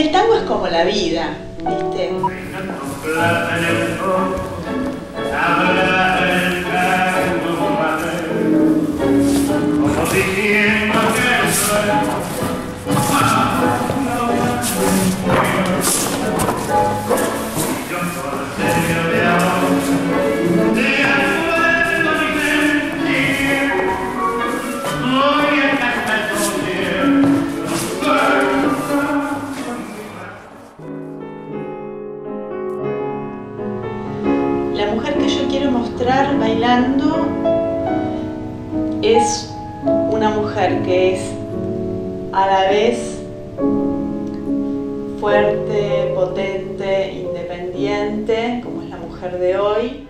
el tango es como la vida, ¿viste? La mujer que yo quiero mostrar bailando es una mujer que es a la vez fuerte, potente, independiente, como es la mujer de hoy,